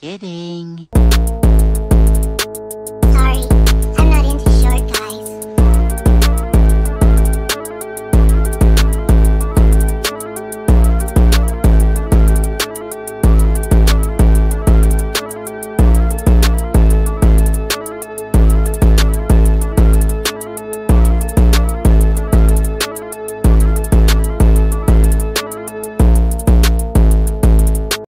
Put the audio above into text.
kidding.